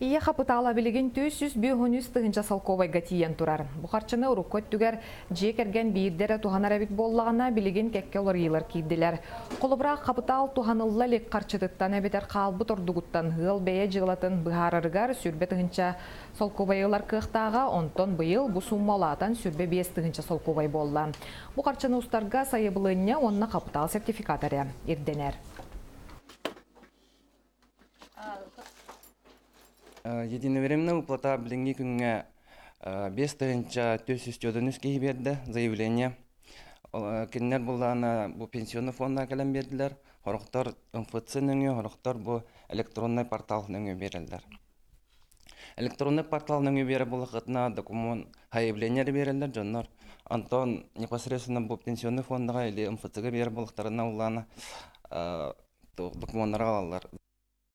Ие қапытала білеген 400 тыгынча салковайга тиен турар. Бұқарчыны ұрықкөт түгер жек әрген бейірдері туғанар әбік боллағына білеген кәкке олар елір кейділер. Қолыбырақ қапытал туғанылла лек қарчытыттан әбетер қалбы тұрдығыттан ғыл бәе жылатын бұхарырғар сүрбе тыгынча салковайылар кықтаға онтон бұйыл бұ суммалатан сүрбе бес тыгынча салковай болла. Бұқарчыны ұстарға сайыбылыне онна қапытал сертификатары ерденер. Единовременная уплата білінгі күнге 5 тыгынча 400 үскей берді заявление. Кеннер буллана бу пенсионный фонда кәлем бердилер. Хорохтар МФЦ нөңе, хорохтар бу электронный портал нөңе берилдер. Электронный портал нөңе бере булакытна документ заявление берилдер жоннор. Антон непосредственно бу пенсионный фондага или МФЦга бере булактарына улана документтар алалар.